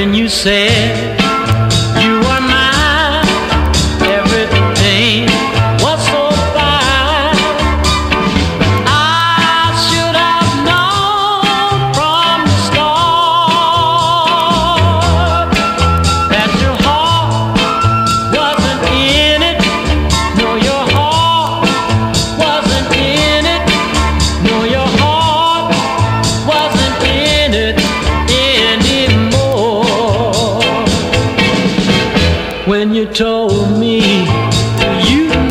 when you said you told me you